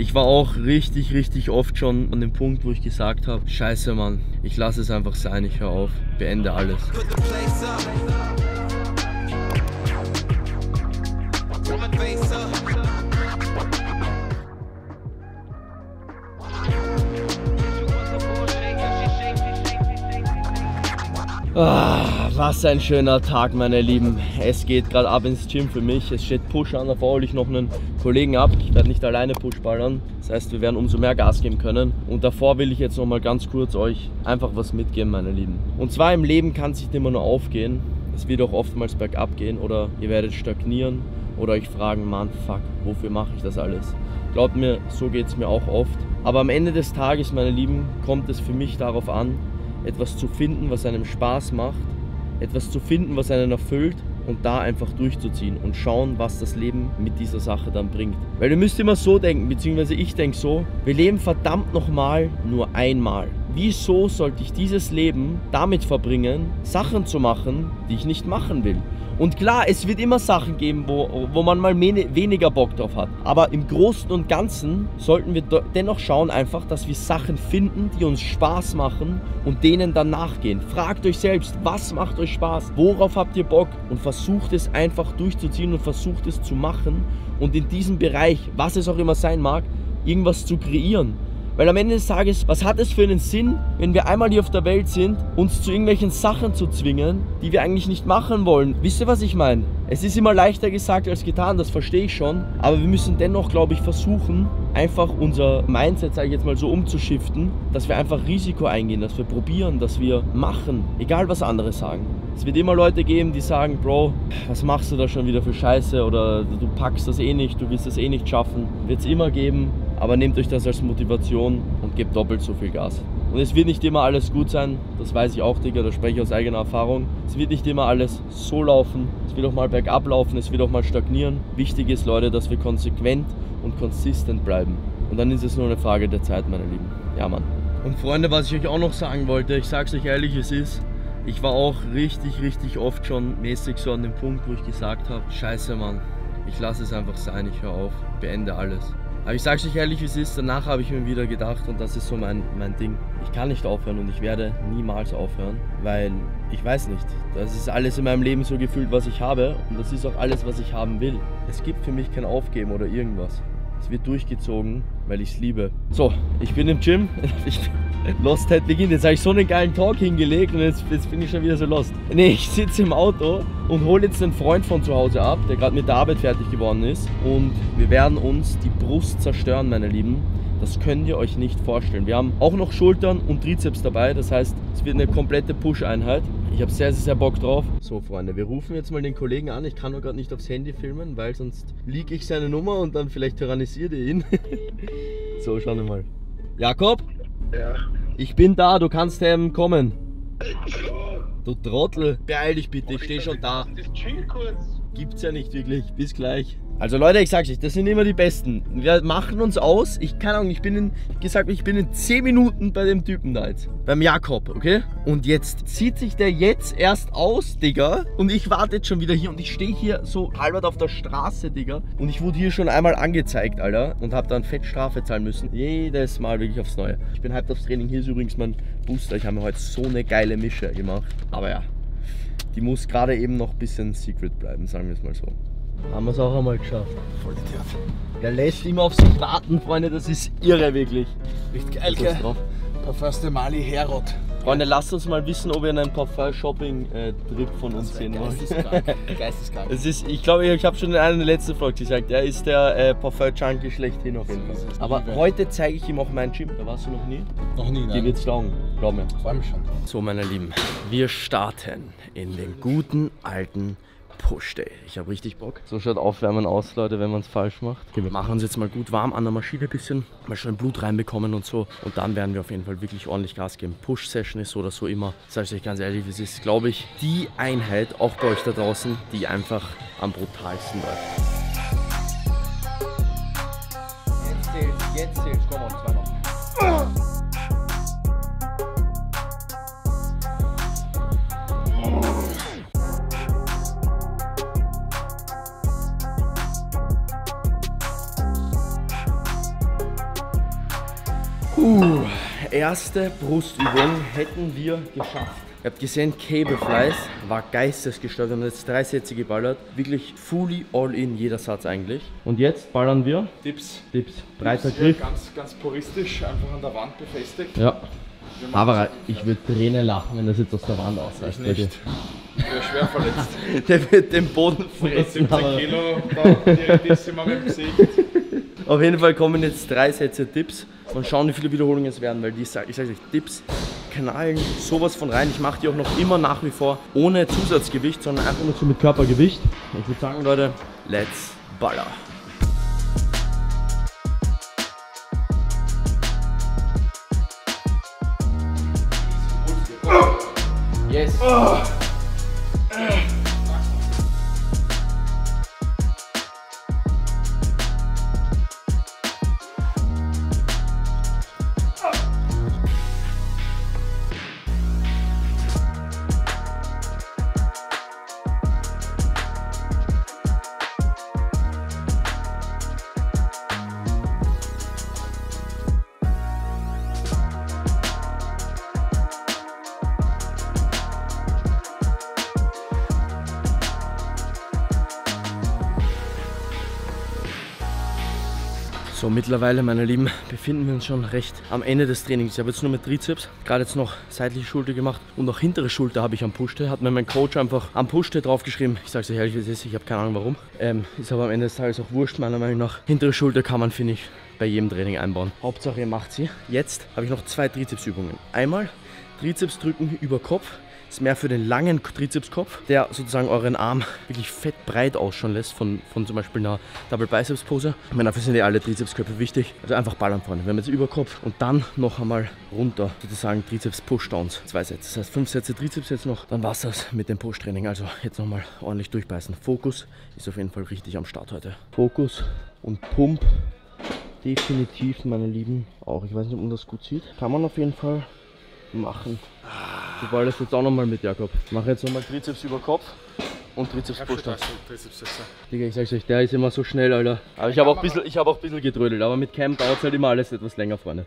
Ich war auch richtig, richtig oft schon an dem Punkt, wo ich gesagt habe, scheiße Mann, ich lasse es einfach sein, ich höre auf, beende alles. Ah, was ein schöner Tag, meine Lieben. Es geht gerade ab ins Gym für mich. Es steht Push an, davor hole ich noch einen Kollegen ab. Ich werde nicht alleine Push ballern. Das heißt, wir werden umso mehr Gas geben können. Und davor will ich jetzt noch mal ganz kurz euch einfach was mitgeben, meine Lieben. Und zwar im Leben kann es nicht immer nur aufgehen. Es wird auch oftmals bergab gehen oder ihr werdet stagnieren oder euch fragen, Mann, fuck, wofür mache ich das alles? Glaubt mir, so geht es mir auch oft. Aber am Ende des Tages, meine Lieben, kommt es für mich darauf an, etwas zu finden, was einem Spaß macht, etwas zu finden, was einen erfüllt und da einfach durchzuziehen und schauen, was das Leben mit dieser Sache dann bringt. Weil ihr müsst immer so denken, beziehungsweise ich denke so, wir leben verdammt nochmal nur einmal. Wieso sollte ich dieses Leben damit verbringen, Sachen zu machen, die ich nicht machen will? Und klar, es wird immer Sachen geben, wo, wo man mal weniger Bock drauf hat. Aber im Großen und Ganzen sollten wir dennoch schauen einfach, dass wir Sachen finden, die uns Spaß machen und denen dann nachgehen. Fragt euch selbst, was macht euch Spaß? Worauf habt ihr Bock? Und versucht es einfach durchzuziehen und versucht es zu machen und in diesem Bereich, was es auch immer sein mag, irgendwas zu kreieren. Weil am Ende des Tages, was hat es für einen Sinn, wenn wir einmal hier auf der Welt sind, uns zu irgendwelchen Sachen zu zwingen, die wir eigentlich nicht machen wollen? Wisst ihr, was ich meine? Es ist immer leichter gesagt als getan, das verstehe ich schon. Aber wir müssen dennoch, glaube ich, versuchen, einfach unser Mindset, sage ich jetzt mal so, umzuschiften, dass wir einfach Risiko eingehen, dass wir probieren, dass wir machen, egal was andere sagen. Es wird immer Leute geben, die sagen, Bro, was machst du da schon wieder für Scheiße oder du packst das eh nicht, du wirst das eh nicht schaffen. Wird es immer geben, aber nehmt euch das als Motivation und gebt doppelt so viel Gas. Und es wird nicht immer alles gut sein, das weiß ich auch, Digga, da spreche ich aus eigener Erfahrung. Es wird nicht immer alles so laufen, es wird auch mal bergab laufen, es wird auch mal stagnieren. Wichtig ist, Leute, dass wir konsequent und konsistent bleiben. Und dann ist es nur eine Frage der Zeit, meine Lieben. Ja, Mann. Und Freunde, was ich euch auch noch sagen wollte, ich sag's euch ehrlich, es ist, ich war auch richtig, richtig oft schon mäßig so an dem Punkt, wo ich gesagt habe, scheiße, Mann, ich lasse es einfach sein, ich höre auf, beende alles. Aber ich sag's euch ehrlich, es ist, danach habe ich mir wieder gedacht und das ist so mein, mein Ding. Ich kann nicht aufhören und ich werde niemals aufhören, weil ich weiß nicht. Das ist alles in meinem Leben so gefühlt, was ich habe und das ist auch alles, was ich haben will. Es gibt für mich kein Aufgeben oder irgendwas. Es wird durchgezogen, weil ich es liebe. So, ich bin im Gym. Ich Lost Head beginnt. Jetzt habe ich so einen geilen Talk hingelegt und jetzt, jetzt bin ich schon wieder so lost. Nee, ich sitze im Auto und hole jetzt einen Freund von zu Hause ab, der gerade mit der Arbeit fertig geworden ist. Und wir werden uns die Brust zerstören, meine Lieben. Das könnt ihr euch nicht vorstellen. Wir haben auch noch Schultern und Trizeps dabei. Das heißt, es wird eine komplette Push-Einheit. Ich habe sehr, sehr, sehr Bock drauf. So, Freunde, wir rufen jetzt mal den Kollegen an. Ich kann nur gerade nicht aufs Handy filmen, weil sonst liege ich seine Nummer und dann vielleicht tyrannisiert ihr ihn. so, schauen wir mal. Jakob? Ja. Ich bin da, du kannst ähm, kommen. Du Trottel, beeil dich bitte, ich stehe schon da. Das chill kurz. Gibt's ja nicht wirklich. Bis gleich. Also Leute, ich sag's euch, das sind immer die Besten. Wir machen uns aus. Ich keine Ahnung, ich bin in, gesagt, ich bin in 10 Minuten bei dem Typen da jetzt. Beim Jakob, okay? Und jetzt zieht sich der jetzt erst aus, Digga. Und ich warte jetzt schon wieder hier und ich stehe hier so halbert auf der Straße, Digga. Und ich wurde hier schon einmal angezeigt, Alter. Und habe dann Fettstrafe zahlen müssen. Jedes Mal wirklich aufs Neue. Ich bin halb aufs Training. Hier ist übrigens mein Booster. Ich habe mir heute so eine geile Mische gemacht. Aber ja, die muss gerade eben noch ein bisschen secret bleiben, sagen wir es mal so. Haben wir es auch einmal geschafft. Voll Idiot. Der lässt immer auf sich warten, Freunde, das ist irre wirklich. Richtig geil, gell? drauf? Parfums Mali Herod. Freunde, lasst uns mal wissen, ob ihr einen Parfum-Shopping-Trip von uns sehen wollt. Geisteskrank. Geisteskrank. Es ist, ich glaube, ich habe schon in einer letzten Folge gesagt, er ist der äh, Parfum-Junkie schlechthin auf jeden Fall. Aber heute zeige ich ihm auch mein Gym. Da warst du noch nie? Noch nie, Die nein. wird's taugen, glaub mir. Freue mich schon. So, meine Lieben, wir starten in den guten alten Push Day. Ich habe richtig Bock. So schaut Aufwärmen aus, Leute, wenn man es falsch macht. Okay, wir machen uns jetzt mal gut warm an der Maschine ein bisschen, mal schön Blut reinbekommen und so. Und dann werden wir auf jeden Fall wirklich ordentlich Gas geben. Push-Session ist so oder so immer, sage ich euch ganz ehrlich, es ist, glaube ich, die Einheit, auch bei euch da draußen, die einfach am brutalsten läuft. Jetzt zählt, jetzt zählt, komm on, zwei Uh, erste Brustübung hätten wir geschafft. Ihr habt gesehen, Cable Flies war geistesgestört. Wir haben jetzt drei Sätze geballert. Wirklich fully all in, jeder Satz eigentlich. Und jetzt ballern wir Tipps. Dips. Breiter Griff. Ganz, ganz puristisch, einfach an der Wand befestigt. Ja. Aber ich würde Tränen lachen, wenn das jetzt aus der Wand ausreißt. Ich nicht. Ich wäre schwer verletzt. Der wird den Boden fressen. 117 aber- Kilo, da Dirigissima mit dem Gesicht. Auf jeden Fall kommen jetzt drei Sätze Dips und schauen, wie viele Wiederholungen es werden, weil die, ich sage euch, Dips knallen sowas von rein. Ich mache die auch noch immer nach wie vor ohne Zusatzgewicht, sondern einfach nur so mit Körpergewicht. Ich würde sagen, Leute, let's baller. Yes. So, mittlerweile, meine Lieben, befinden wir uns schon recht am Ende des Trainings. Ich habe jetzt nur mit Trizeps, gerade jetzt noch seitliche Schulter gemacht und auch hintere Schulter habe ich am Pushte. Hat mir mein Coach einfach am Pushte draufgeschrieben. Ich sage es ehrlich, wie es ist, ich habe keine Ahnung warum. Ähm, ist aber am Ende des Tages auch wurscht, meiner Meinung nach. Hintere Schulter kann man, finde ich, bei jedem Training einbauen. Hauptsache, ihr macht sie. Jetzt habe ich noch zwei Trizepsübungen. Einmal Trizeps drücken über Kopf. Ist mehr für den langen Trizepskopf, der sozusagen euren Arm wirklich fett breit ausschauen lässt von, von zum Beispiel einer Double Biceps Pose. Ich meine, dafür sind ja alle Trizepsköpfe wichtig. Also einfach ballern vorne. Wir haben jetzt Überkopf und dann noch einmal runter, sozusagen Trizeps Pushdowns. Zwei Sätze. Das heißt fünf Sätze Trizeps jetzt noch. Dann war's das mit dem Push-Training. Also jetzt nochmal ordentlich durchbeißen. Fokus ist auf jeden Fall richtig am Start heute. Fokus und Pump definitiv, meine Lieben, auch. Ich weiß nicht, ob man das gut sieht. Kann man auf jeden Fall machen. Du ballst jetzt auch nochmal mit, Jakob. Ich mache jetzt nochmal Trizeps über Kopf und Trizeps Push-Ups. Digga, ich sag's euch, der ist immer so schnell, Alter. Aber ich habe auch ein bisschen, ich hab auch ein bisschen gedrödelt, aber mit Cam dauert halt immer alles etwas länger, Freunde.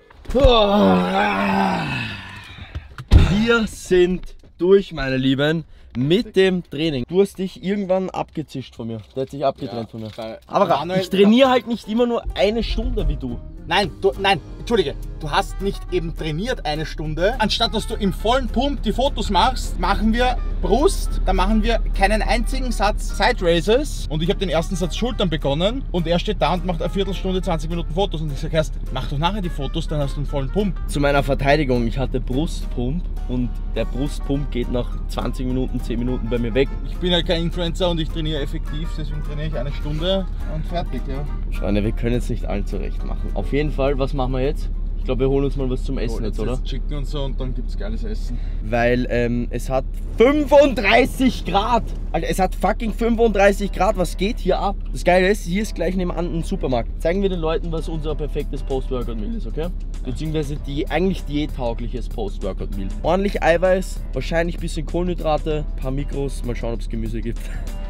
Wir sind durch, meine Lieben, mit dem Training. Du hast dich irgendwann abgezischt von mir. Der hat sich abgetrennt von mir. Aber Manuel- ich trainiere halt nicht immer nur eine Stunde wie du. Nein, du, nein, entschuldige. Du hast nicht eben trainiert eine Stunde. Anstatt dass du im vollen Pump die Fotos machst, machen wir Brust. Da machen wir keinen einzigen Satz Side Raises. Und ich habe den ersten Satz Schultern begonnen. Und er steht da und macht eine Viertelstunde, 20 Minuten Fotos. Und ich sage erst, mach doch nachher die Fotos, dann hast du einen vollen Pump. Zu meiner Verteidigung, ich hatte Brustpump und der Brustpump geht nach 20 Minuten, 10 Minuten bei mir weg. Ich bin halt kein Influencer und ich trainiere effektiv. Deswegen trainiere ich eine Stunde und fertig, ja. Freunde, wir können jetzt nicht allzu recht machen. Auf jeden Fall, was machen wir jetzt? Ich glaube, wir holen uns mal was zum Essen jetzt, oder? Chicken und so und dann gibt's geiles Essen. Weil ähm, es hat 35 Grad. Alter, es hat fucking 35 Grad. Was geht hier ab? Das Geile ist, hier ist gleich nebenan ein Supermarkt. Zeigen wir den Leuten, was unser perfektes Post-Workout-Meal ist, okay? Beziehungsweise die eigentlich diättaugliches Post-Workout-Meal. Ordentlich Eiweiß, wahrscheinlich ein bisschen Kohlenhydrate, paar Mikros. Mal schauen, ob es Gemüse gibt.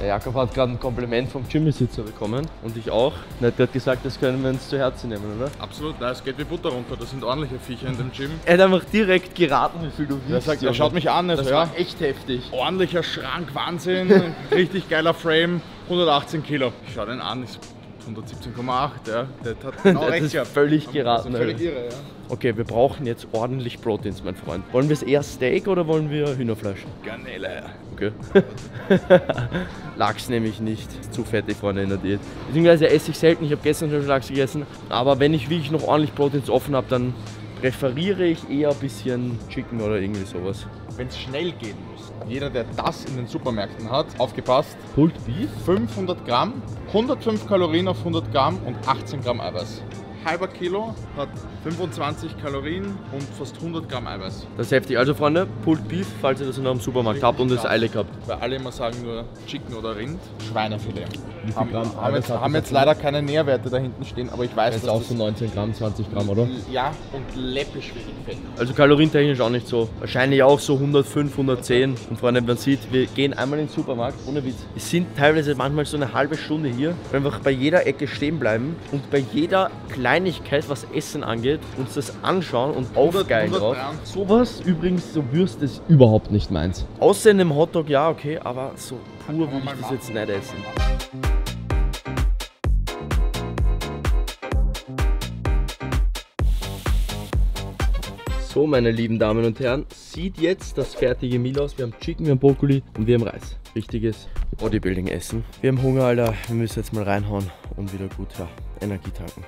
Der Jakob hat gerade ein Kompliment vom Gymbesitzer bekommen und ich auch. Und er hat gerade gesagt, das können wir uns zu Herzen nehmen, oder? Absolut, nein, es geht wie Butter runter. Das sind ordentliche Viecher in dem Gym. Er hat einfach direkt geraten, wie viel du wiegst. Er sagt, er schaut mich an, also Das ja. war echt heftig. Ordentlicher Schrank, Wahnsinn, richtig geiler Frame, 118 Kilo. Ich schau den an, ist 117,8, ja. Der hat genau Das recht ist gehabt. völlig geraten. Völlig Alter. irre, ja. Okay, wir brauchen jetzt ordentlich Proteins, mein Freund. Wollen wir es eher Steak oder wollen wir Hühnerfleisch? Garnele. Okay. Lachs nehme ich nicht. Ist zu fettig, Freunde, in der Diät. Beziehungsweise esse ich selten. Ich habe gestern schon Lachs gegessen. Aber wenn ich wirklich noch ordentlich Proteins offen habe, dann präferiere ich eher ein bisschen Chicken oder irgendwie sowas. Wenn es schnell gehen muss, jeder, der das in den Supermärkten hat, aufgepasst, Pulled Beef? 500 Gramm, 105 Kalorien auf 100 Gramm und 18 Gramm Eiweiß. Halber Kilo, hat 25 Kalorien und fast 100 Gramm Eiweiß. Das ist heftig. Also Freunde, Pulled Beef, falls ihr das in eurem Supermarkt habt und es krass. Eile gehabt. Weil alle immer sagen nur Chicken oder Rind. Schweinefilet. Wie viel Gramm haben, jetzt, haben jetzt leider keine Nährwerte da hinten stehen, aber ich weiß, Das ist auch so 19 Gramm, 20 Gramm, oder? Ja, und läppisch wenig Fett. Also kalorientechnisch auch nicht so. Wahrscheinlich auch so 105, 110. Und Freunde, man sieht, wir gehen einmal in den Supermarkt, ohne Witz. Wir sind teilweise manchmal so eine halbe Stunde hier, einfach bei jeder Ecke stehen bleiben und bei jeder Kleinigkeit, was Essen angeht, uns das anschauen und aufgeilen 100 drauf. Sowas übrigens, so Würste ist überhaupt nicht meins. Außer in einem Hotdog, ja, okay, aber so pur würde ich das machen. jetzt nicht essen. So, meine lieben Damen und Herren, sieht jetzt das fertige Meal aus. Wir haben Chicken, wir haben Brokkoli und wir haben Reis. Richtiges Bodybuilding-Essen. Wir haben Hunger, Alter. Wir müssen jetzt mal reinhauen und wieder gut ja, Energie tanken.